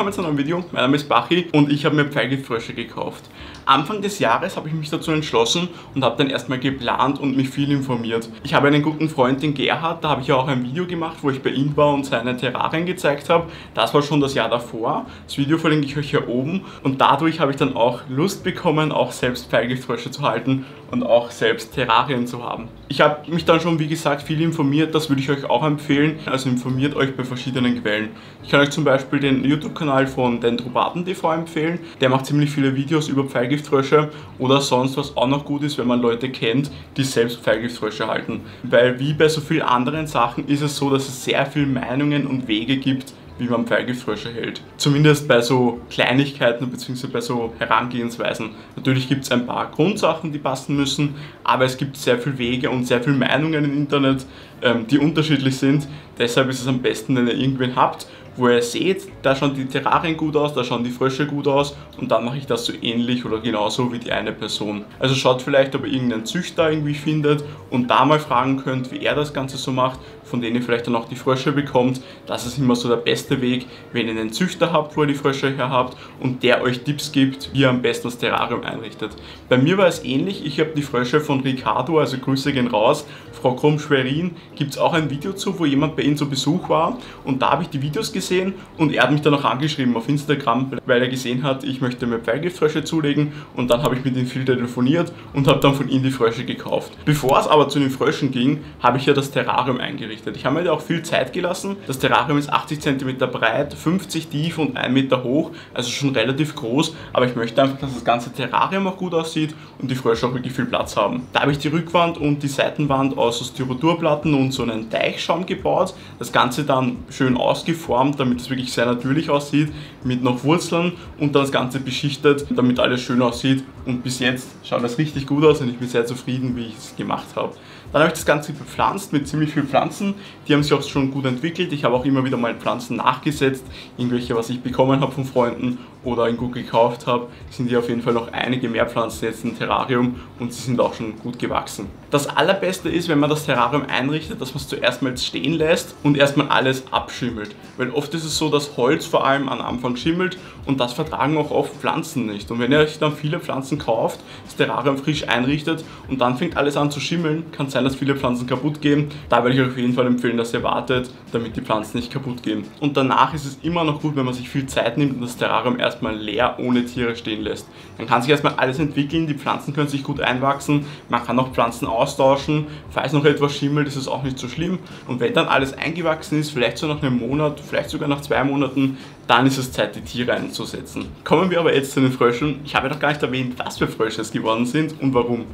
willkommen zu einem Video. Mein Name ist Bachi und ich habe mir Pfeilgiftfrösche gekauft. Anfang des Jahres habe ich mich dazu entschlossen und habe dann erstmal geplant und mich viel informiert. Ich habe einen guten Freund, den Gerhard, da habe ich ja auch ein Video gemacht, wo ich bei ihm war und seine Terrarien gezeigt habe. Das war schon das Jahr davor. Das Video verlinke ich euch hier oben und dadurch habe ich dann auch Lust bekommen, auch selbst Pfeilgiftfrösche zu halten und auch selbst Terrarien zu haben. Ich habe mich dann schon, wie gesagt, viel informiert, das würde ich euch auch empfehlen. Also informiert euch bei verschiedenen Quellen. Ich kann euch zum Beispiel den YouTube-Kanal von Dendrobaten TV empfehlen. Der macht ziemlich viele Videos über Pfeilgiftfrösche oder sonst, was auch noch gut ist, wenn man Leute kennt, die selbst Pfeilgiftfrösche halten. Weil wie bei so vielen anderen Sachen ist es so, dass es sehr viele Meinungen und Wege gibt, wie man Pfeilgiftfrösche hält. Zumindest bei so Kleinigkeiten bzw. bei so Herangehensweisen. Natürlich gibt es ein paar Grundsachen, die passen müssen, aber es gibt sehr viele Wege und sehr viele Meinungen im Internet, ähm, die unterschiedlich sind. Deshalb ist es am besten, wenn ihr irgendwen habt, wo ihr seht, da schauen die Terrarien gut aus, da schauen die Frösche gut aus und dann mache ich das so ähnlich oder genauso wie die eine Person. Also schaut vielleicht, ob ihr irgendeinen Züchter irgendwie findet und da mal fragen könnt, wie er das Ganze so macht, von denen ihr vielleicht dann auch die Frösche bekommt. Das ist immer so der beste Weg, wenn ihr einen Züchter habt, wo ihr die Frösche her habt und der euch Tipps gibt, wie ihr am besten das Terrarium einrichtet. Bei mir war es ähnlich, ich habe die Frösche von Ricardo, also Grüße gehen raus, Frau Krumm-Schwerin, gibt es auch ein Video zu, wo jemand bei ihnen zu Besuch war und da habe ich die Videos gesehen und er hat mich dann auch angeschrieben auf Instagram, weil er gesehen hat, ich möchte mir Pfeilgiftfrösche zulegen und dann habe ich mit ihm viel telefoniert und habe dann von ihm die Frösche gekauft. Bevor es aber zu den Fröschen ging, habe ich ja das Terrarium eingerichtet. Ich habe mir da auch viel Zeit gelassen. Das Terrarium ist 80 cm breit, 50 tief und 1 Meter hoch, also schon relativ groß, aber ich möchte einfach, dass das ganze Terrarium auch gut aussieht und die Frösche auch wirklich viel Platz haben. Da habe ich die Rückwand und die Seitenwand aus Styroturplatten und so einen Teichschaum gebaut. Das Ganze dann schön ausgeformt, damit es wirklich sehr natürlich aussieht, mit noch Wurzeln und dann das Ganze beschichtet, damit alles schön aussieht. Und bis jetzt schaut das richtig gut aus und ich bin sehr zufrieden, wie ich es gemacht habe. Dann habe ich das Ganze bepflanzt mit ziemlich vielen Pflanzen. Die haben sich auch schon gut entwickelt. Ich habe auch immer wieder mal Pflanzen nachgesetzt. Irgendwelche, was ich bekommen habe von Freunden oder in gut gekauft habe, sind hier auf jeden Fall noch einige mehr Pflanzen jetzt im Terrarium und sie sind auch schon gut gewachsen. Das allerbeste ist, wenn man das Terrarium einrichtet, dass man es zuerst mal stehen lässt und erstmal alles abschimmelt. Weil oft ist es so, dass Holz vor allem am Anfang schimmelt und das vertragen auch oft Pflanzen nicht. Und wenn ihr euch dann viele Pflanzen kauft, das Terrarium frisch einrichtet und dann fängt alles an zu schimmeln, kann es sein, dass viele Pflanzen kaputt gehen. Da würde ich euch auf jeden Fall empfehlen, dass ihr wartet, damit die Pflanzen nicht kaputt gehen. Und danach ist es immer noch gut, wenn man sich viel Zeit nimmt und das Terrarium erst erstmal leer ohne Tiere stehen lässt. Dann kann sich erstmal alles entwickeln, die Pflanzen können sich gut einwachsen, man kann auch Pflanzen austauschen, falls noch etwas schimmelt, ist es auch nicht so schlimm. Und wenn dann alles eingewachsen ist, vielleicht so nach einem Monat, vielleicht sogar nach zwei Monaten, dann ist es Zeit, die Tiere einzusetzen. Kommen wir aber jetzt zu den Fröschen. Ich habe noch gar nicht erwähnt, was für Frösche es geworden sind und warum.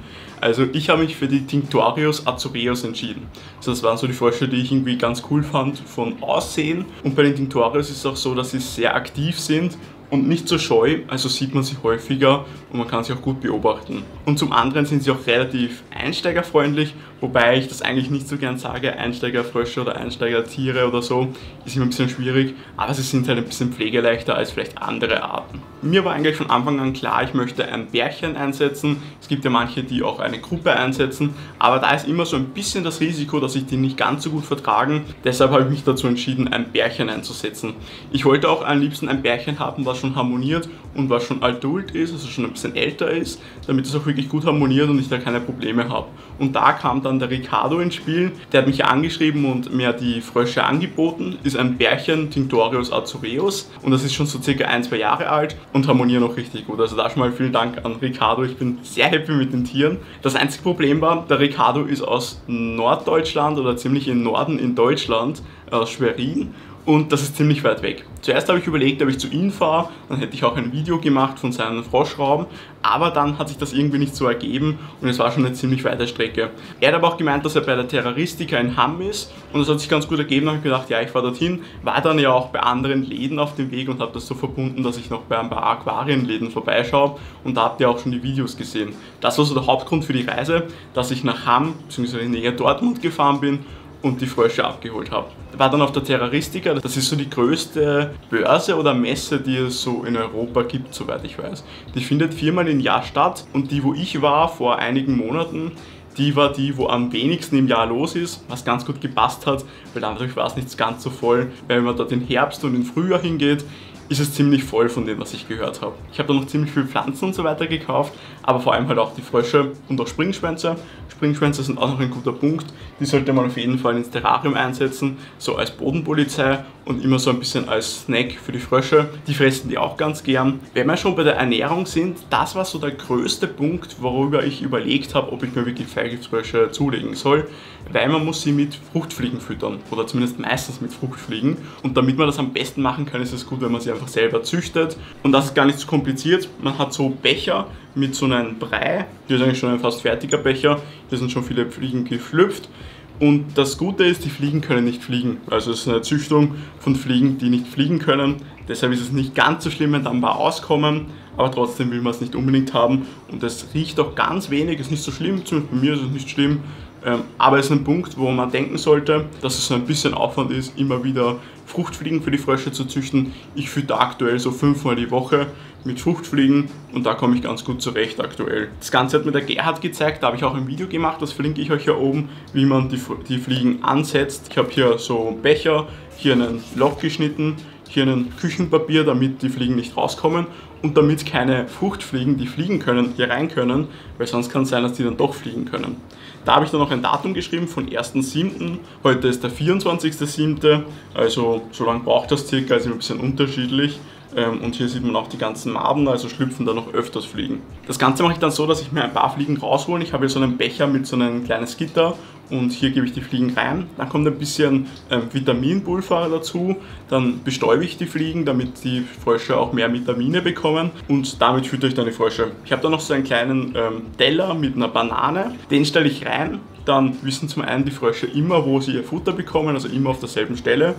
Also ich habe mich für die Tinctorius azureus entschieden. Also das waren so die Frösche, die ich irgendwie ganz cool fand von Aussehen. Und bei den Tinctorius ist es auch so, dass sie sehr aktiv sind und nicht so scheu, also sieht man sie häufiger und man kann sie auch gut beobachten. Und zum anderen sind sie auch relativ einsteigerfreundlich, wobei ich das eigentlich nicht so gern sage, Einsteigerfrösche oder Einsteigertiere oder so, ist immer ein bisschen schwierig, aber sie sind halt ein bisschen pflegeleichter als vielleicht andere Arten. Mir war eigentlich von Anfang an klar, ich möchte ein Bärchen einsetzen. Es gibt ja manche, die auch eine Gruppe einsetzen, aber da ist immer so ein bisschen das Risiko, dass ich die nicht ganz so gut vertragen. Deshalb habe ich mich dazu entschieden, ein Bärchen einzusetzen. Ich wollte auch am liebsten ein Bärchen haben, was schon harmoniert und was schon adult ist, also schon ein bisschen älter ist, damit es auch wirklich gut harmoniert und ich da keine Probleme habe. Und da kam dann der Ricardo ins Spiel, der hat mich angeschrieben und mir die Frösche angeboten, ist ein Bärchen Tinctorius azureus und das ist schon so circa ein, zwei Jahre alt und harmonieren auch richtig gut. Also da schon mal vielen Dank an Ricardo, ich bin sehr happy mit den Tieren. Das einzige Problem war, der Ricardo ist aus Norddeutschland oder ziemlich im Norden in Deutschland, aus Schwerin und das ist ziemlich weit weg. Zuerst habe ich überlegt, ob ich zu ihm fahre, dann hätte ich auch ein Video gemacht von seinen Froschrauben, aber dann hat sich das irgendwie nicht so ergeben und es war schon eine ziemlich weite Strecke. Er hat aber auch gemeint, dass er bei der Terroristika in Hamm ist und das hat sich ganz gut ergeben, da habe ich gedacht, ja, ich fahre dorthin, war dann ja auch bei anderen Läden auf dem Weg und habe das so verbunden, dass ich noch bei ein paar Aquarienläden vorbeischaue und da habt ihr auch schon die Videos gesehen. Das war so der Hauptgrund für die Reise, dass ich nach Hamm bzw. in Nähe Dortmund gefahren bin und die Frösche abgeholt habe. War dann auf der Terroristica, das ist so die größte Börse oder Messe, die es so in Europa gibt, soweit ich weiß. Die findet viermal im Jahr statt und die, wo ich war vor einigen Monaten, die war die, wo am wenigsten im Jahr los ist, was ganz gut gepasst hat, weil dadurch war es nicht ganz so voll. Wenn man dort im Herbst und im Frühjahr hingeht, ist es ziemlich voll von dem, was ich gehört habe. Ich habe da noch ziemlich viele Pflanzen und so weiter gekauft, aber vor allem halt auch die Frösche und auch Springschwänze. Springschwänze sind auch noch ein guter Punkt. Die sollte man auf jeden Fall ins Terrarium einsetzen, so als Bodenpolizei und immer so ein bisschen als Snack für die Frösche. Die fressen die auch ganz gern. Wenn wir schon bei der Ernährung sind, das war so der größte Punkt, worüber ich überlegt habe, ob ich mir wirklich Feigifrösche zulegen soll, weil man muss sie mit Fruchtfliegen füttern oder zumindest meistens mit Fruchtfliegen. Und damit man das am besten machen kann, ist es gut, wenn man sie einfach selber züchtet. Und das ist gar nicht so kompliziert. Man hat so Becher mit so einem Brei. Hier ist eigentlich schon ein fast fertiger Becher. Hier sind schon viele Fliegen geschlüpft. Und das Gute ist, die Fliegen können nicht fliegen. Also es ist eine Züchtung von Fliegen, die nicht fliegen können. Deshalb ist es nicht ganz so schlimm, wenn dann paar auskommen, aber trotzdem will man es nicht unbedingt haben. Und es riecht auch ganz wenig, ist nicht so schlimm, zumindest bei mir ist es nicht schlimm. Ähm, aber es ist ein Punkt, wo man denken sollte, dass es ein bisschen Aufwand ist, immer wieder Fruchtfliegen für die Frösche zu züchten. Ich fütter aktuell so fünfmal die Woche mit Fruchtfliegen und da komme ich ganz gut zurecht aktuell. Das Ganze hat mir der Gerhard gezeigt, da habe ich auch ein Video gemacht, das verlinke ich euch hier oben, wie man die, die Fliegen ansetzt. Ich habe hier so einen Becher, hier einen Lock geschnitten, hier ein Küchenpapier, damit die Fliegen nicht rauskommen und damit keine Fruchtfliegen, die fliegen können, hier rein können, weil sonst kann es sein, dass die dann doch fliegen können. Da habe ich dann noch ein Datum geschrieben von 1.7. Heute ist der 24.7. Also so lange braucht das circa, ist immer ein bisschen unterschiedlich. Ähm, und hier sieht man auch die ganzen Maden, also schlüpfen da noch öfters Fliegen. Das Ganze mache ich dann so, dass ich mir ein paar Fliegen rausholen. Ich habe hier so einen Becher mit so einem kleines Gitter und hier gebe ich die Fliegen rein. Dann kommt ein bisschen ähm, Vitaminpulver dazu. Dann bestäube ich die Fliegen, damit die Frösche auch mehr Vitamine bekommen und damit fütter ich dann die Frösche. Ich habe da noch so einen kleinen ähm, Teller mit einer Banane. Den stelle ich rein. Dann wissen zum einen die Frösche immer, wo sie ihr Futter bekommen, also immer auf derselben Stelle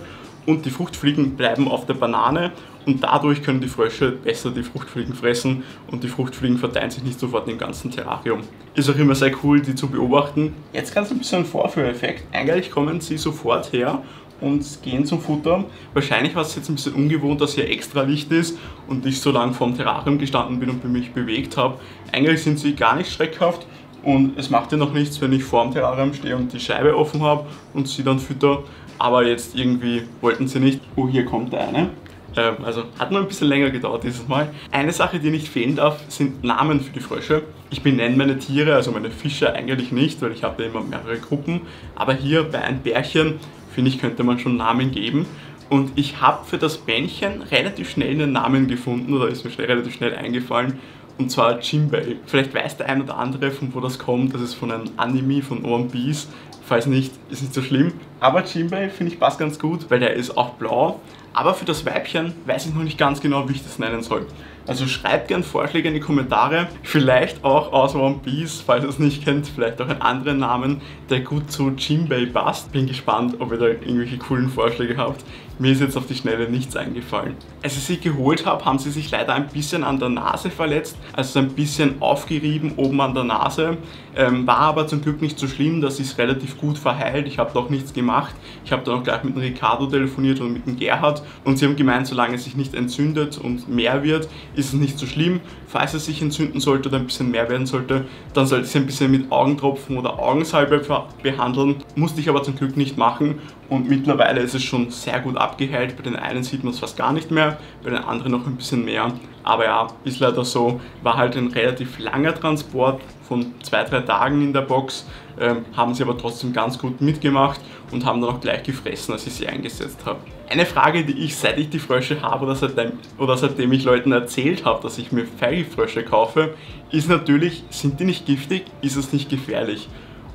und die Fruchtfliegen bleiben auf der Banane und dadurch können die Frösche besser die Fruchtfliegen fressen und die Fruchtfliegen verteilen sich nicht sofort im ganzen Terrarium. Ist auch immer sehr cool, die zu beobachten. Jetzt ganz ein bisschen ein Vorführeffekt. Eigentlich kommen sie sofort her und gehen zum Futter. Wahrscheinlich war es jetzt ein bisschen ungewohnt, dass hier extra Licht ist und ich so lange vorm Terrarium gestanden bin und mich bewegt habe. Eigentlich sind sie gar nicht schreckhaft und es macht ja noch nichts, wenn ich vorm Terrarium stehe und die Scheibe offen habe und sie dann fütter aber jetzt irgendwie wollten sie nicht. Oh, hier kommt der eine. Ähm, also hat nur ein bisschen länger gedauert dieses Mal. Eine Sache, die nicht fehlen darf, sind Namen für die Frösche. Ich benenne meine Tiere, also meine Fische eigentlich nicht, weil ich habe ja immer mehrere Gruppen. Aber hier bei einem Bärchen, finde ich, könnte man schon Namen geben. Und ich habe für das Bändchen relativ schnell einen Namen gefunden, oder ist mir schnell, relativ schnell eingefallen. Und zwar Jimbei. Vielleicht weiß der ein oder andere, von wo das kommt. Das ist von einem Anime von One Piece. Falls nicht, ist nicht so schlimm. Aber Jimbei finde ich passt ganz gut, weil der ist auch blau. Aber für das Weibchen weiß ich noch nicht ganz genau, wie ich das nennen soll. Also schreibt gern Vorschläge in die Kommentare. Vielleicht auch aus One Piece, falls ihr es nicht kennt. Vielleicht auch einen anderen Namen, der gut zu Jimbei passt. Bin gespannt, ob ihr da irgendwelche coolen Vorschläge habt. Mir ist jetzt auf die Schnelle nichts eingefallen. Als ich sie geholt habe, haben sie sich leider ein bisschen an der Nase verletzt, also ein bisschen aufgerieben oben an der Nase. Ähm, war aber zum Glück nicht so schlimm, das ist relativ gut verheilt. Ich habe doch nichts gemacht. Ich habe dann auch gleich mit dem Ricardo telefoniert und mit dem Gerhard und sie haben gemeint, solange es sich nicht entzündet und mehr wird, ist es nicht so schlimm. Falls es sich entzünden sollte oder ein bisschen mehr werden sollte, dann sollte ich es ein bisschen mit Augentropfen oder Augensalbe behandeln. Musste ich aber zum Glück nicht machen und mittlerweile ist es schon sehr gut abgeheilt. Bei den einen sieht man es fast gar nicht mehr, bei den anderen noch ein bisschen mehr. Aber ja, ist leider so. War halt ein relativ langer Transport von zwei, drei Tagen in der Box. Ähm, haben sie aber trotzdem ganz gut mitgemacht und haben dann auch gleich gefressen, als ich sie eingesetzt habe. Eine Frage, die ich seit ich die Frösche habe oder seitdem, oder seitdem ich Leuten erzählt habe, dass ich mir Feigefrösche kaufe, ist natürlich, sind die nicht giftig, ist es nicht gefährlich?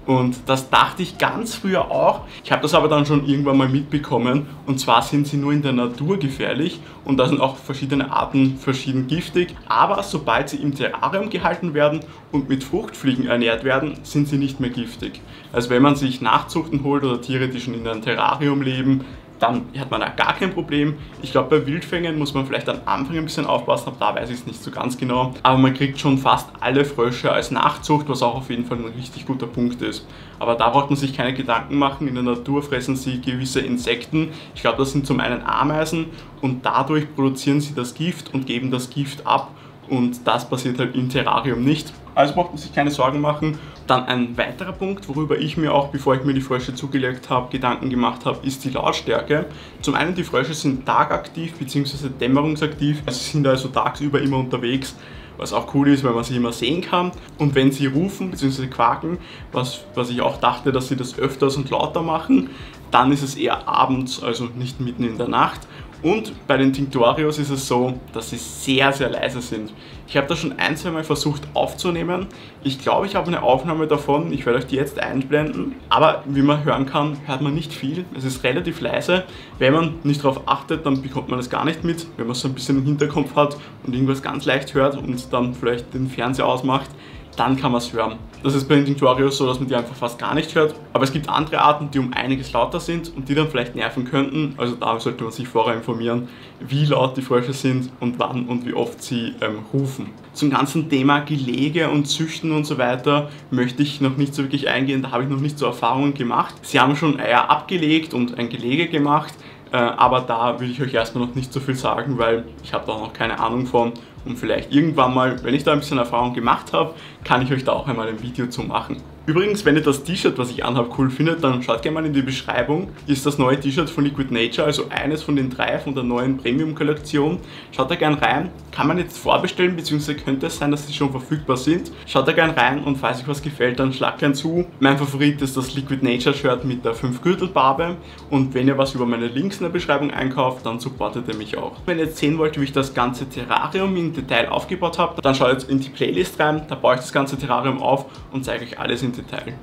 Und das dachte ich ganz früher auch. Ich habe das aber dann schon irgendwann mal mitbekommen. Und zwar sind sie nur in der Natur gefährlich und da sind auch verschiedene Arten verschieden giftig. Aber sobald sie im Terrarium gehalten werden und mit Fruchtfliegen ernährt werden, sind sie nicht mehr giftig. Also wenn man sich Nachzuchten holt oder Tiere, die schon in einem Terrarium leben, dann hat man da gar kein Problem. Ich glaube, bei Wildfängen muss man vielleicht am Anfang ein bisschen aufpassen, aber da weiß ich es nicht so ganz genau. Aber man kriegt schon fast alle Frösche als Nachzucht, was auch auf jeden Fall ein richtig guter Punkt ist. Aber da braucht man sich keine Gedanken machen. In der Natur fressen sie gewisse Insekten. Ich glaube, das sind zum einen Ameisen und dadurch produzieren sie das Gift und geben das Gift ab und das passiert halt im Terrarium nicht. Also braucht man sich keine Sorgen machen. Dann ein weiterer Punkt, worüber ich mir auch, bevor ich mir die Frösche zugelegt habe, Gedanken gemacht habe, ist die Lautstärke. Zum einen, die Frösche sind tagaktiv bzw. dämmerungsaktiv. Sie sind also tagsüber immer unterwegs was auch cool ist, weil man sie immer sehen kann. Und wenn sie rufen bzw. quaken, was, was ich auch dachte, dass sie das öfters und lauter machen, dann ist es eher abends, also nicht mitten in der Nacht. Und bei den Tinctorios ist es so, dass sie sehr, sehr leise sind. Ich habe das schon ein, zwei Mal versucht aufzunehmen. Ich glaube, ich habe eine Aufnahme davon. Ich werde euch die jetzt einblenden. Aber wie man hören kann, hört man nicht viel. Es ist relativ leise. Wenn man nicht darauf achtet, dann bekommt man das gar nicht mit. Wenn man es so ein bisschen im Hinterkopf hat und irgendwas ganz leicht hört und dann vielleicht den Fernseher ausmacht, dann kann man es hören. Das ist bei den Tinctorios so, dass man die einfach fast gar nicht hört. Aber es gibt andere Arten, die um einiges lauter sind und die dann vielleicht nerven könnten. Also da sollte man sich vorher informieren, wie laut die Frösche sind und wann und wie oft sie ähm, rufen. Zum ganzen Thema Gelege und Züchten und so weiter möchte ich noch nicht so wirklich eingehen. Da habe ich noch nicht so Erfahrungen gemacht. Sie haben schon Eier abgelegt und ein Gelege gemacht. Äh, aber da will ich euch erstmal noch nicht so viel sagen, weil ich habe da noch keine Ahnung von und vielleicht irgendwann mal, wenn ich da ein bisschen Erfahrung gemacht habe, kann ich euch da auch einmal ein Video zu machen. Übrigens, wenn ihr das T-Shirt, was ich anhabe, cool findet, dann schaut gerne mal in die Beschreibung. Ist das neue T-Shirt von Liquid Nature, also eines von den drei von der neuen Premium-Kollektion. Schaut da gerne rein. Kann man jetzt vorbestellen, beziehungsweise könnte es sein, dass sie schon verfügbar sind. Schaut da gerne rein und falls euch was gefällt, dann schlagt gern zu. Mein Favorit ist das Liquid Nature Shirt mit der 5 Gürtelbarbe. Und wenn ihr was über meine Links in der Beschreibung einkauft, dann supportet ihr mich auch. Wenn ihr jetzt sehen wollt, wie ich das ganze Terrarium im Detail aufgebaut habe, dann schaut jetzt in die Playlist rein. Da baue ich das ganze Terrarium auf und zeige euch alles in Detail.